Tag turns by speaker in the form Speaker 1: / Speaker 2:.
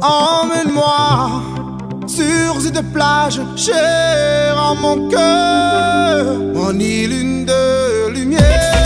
Speaker 1: Emmène-moi sur cette plage chère à mon cœur, en île une de lumière.